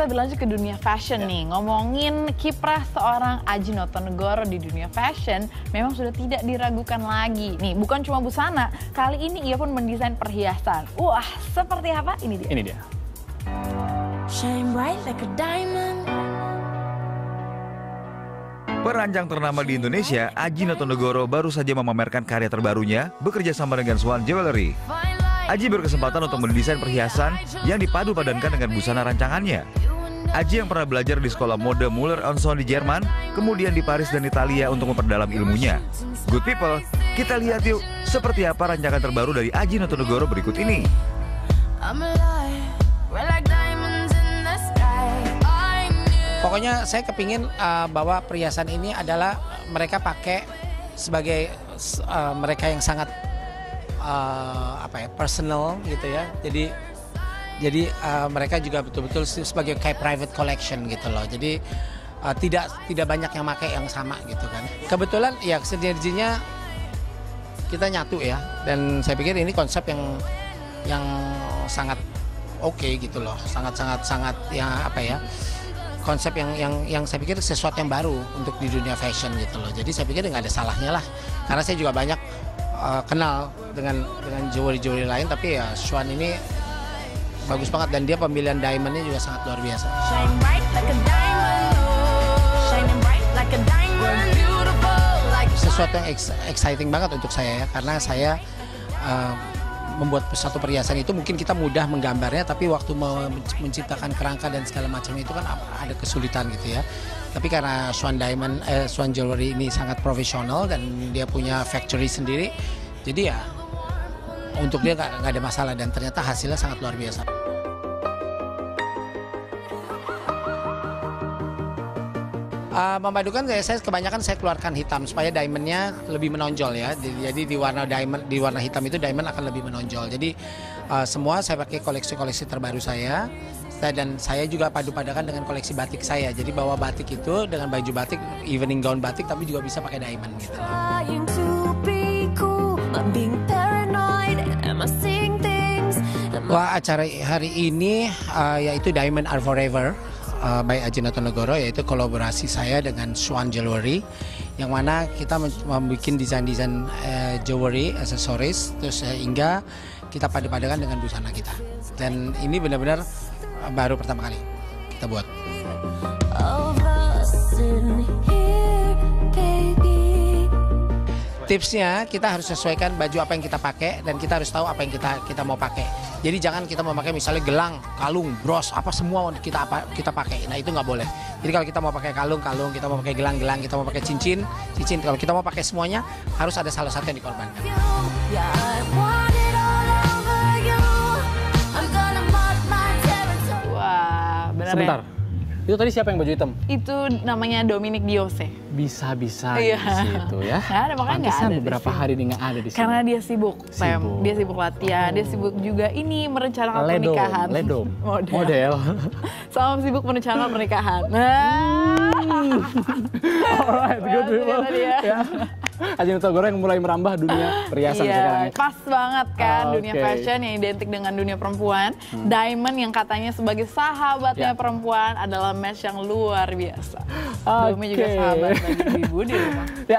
kita berlanjut ke dunia fashion nih. Ngomongin kiprah seorang Aji Notonegoro di dunia fashion memang sudah tidak diragukan lagi. Nih, bukan cuma busana, kali ini ia pun mendesain perhiasan. Wah, seperti apa? Ini dia. Ini dia. Shine bright like a diamond. Perancang ternama di Indonesia, Aji Notonegoro baru saja memamerkan karya terbarunya bekerja sama dengan Swan Jewelry. Aji berkesempatan untuk mendesain perhiasan yang dipadu padankan dengan busana rancangannya. Aji yang pernah belajar di sekolah mode Muller Son di Jerman, kemudian di Paris dan Italia untuk memperdalam ilmunya. Good people, kita lihat yuk seperti apa rancangan terbaru dari Aji Notonegoro berikut ini. Pokoknya saya kepingin uh, bahwa perhiasan ini adalah mereka pakai sebagai uh, mereka yang sangat uh, apa ya personal gitu ya. Jadi jadi uh, mereka juga betul-betul sebagai kayak private collection gitu loh. Jadi uh, tidak tidak banyak yang pakai yang sama gitu kan. Kebetulan ya sinerginya kita nyatu ya dan saya pikir ini konsep yang yang sangat oke gitu loh. Sangat sangat sangat ya apa ya? konsep yang yang yang saya pikir sesuatu yang baru untuk di dunia fashion gitu loh. Jadi saya pikir nggak ada salahnya lah. Karena saya juga banyak uh, kenal dengan dengan jewelry-jewelry lain tapi ya Swan ini bagus banget dan dia pemilihan diamondnya juga sangat luar biasa. Shine bright like a diamond. Shining bright like a diamond. Beautiful like Sesuatu yang ex- exciting banget untuk saya ya karena saya uh, membuat satu perhiasan itu mungkin kita mudah menggambarnya tapi waktu menciptakan kerangka dan segala macam itu kan ada kesulitan gitu ya. Tapi karena Swan Diamond eh, Swan Jewelry ini sangat profesional dan dia punya factory sendiri, jadi ya untuk dia nggak ada masalah dan ternyata hasilnya sangat luar biasa. Uh, memadukan saya, saya kebanyakan saya keluarkan hitam supaya diamondnya lebih menonjol ya. Jadi, di warna diamond di warna hitam itu diamond akan lebih menonjol. Jadi uh, semua saya pakai koleksi-koleksi terbaru saya. Dan saya juga padu-padakan dengan koleksi batik saya. Jadi bawa batik itu dengan baju batik, evening gown batik, tapi juga bisa pakai diamond gitu. Wah acara hari ini uh, yaitu Diamond Are Forever uh, by Aji Notonegoro yaitu kolaborasi saya dengan Swan Jewelry yang mana kita membuat desain-desain uh, jewelry, aksesoris terus sehingga kita padu-padakan dengan busana kita dan ini benar-benar uh, baru pertama kali kita buat. Tipsnya kita harus sesuaikan baju apa yang kita pakai dan kita harus tahu apa yang kita kita mau pakai. Jadi jangan kita mau pakai misalnya gelang, kalung, bros, apa semua kita apa kita pakai. Nah itu nggak boleh. Jadi kalau kita mau pakai kalung, kalung, kita mau pakai gelang, gelang, kita mau pakai cincin, cincin. Kalau kita mau pakai semuanya harus ada salah satu yang dikorbankan. Wah, benar Sebentar. ya? Itu tadi siapa yang baju hitam? Itu namanya Dominic Diose. Bisa-bisa Iya. di situ ya. Nggak ada, makanya Pantesan ada beberapa hari ini nggak ada di sini. Karena dia sibuk, Sam. Sibuk. Dia sibuk latihan, dia sibuk juga ini merencanakan ledom, pernikahan. ledom. Model. Model. Sama sibuk merencanakan pernikahan. Nah. Alright, good dia people. ya. Ya. Aji Notogoro yang mulai merambah dunia perhiasan Iya, sekarang. ya. pas banget kan Ah, dunia fashion yang identik dengan dunia perempuan. Diamond yang katanya sebagai sahabatnya Ya. perempuan adalah match yang luar biasa. Oke. Domi juga sahabat bagi ibu di rumah. Ya,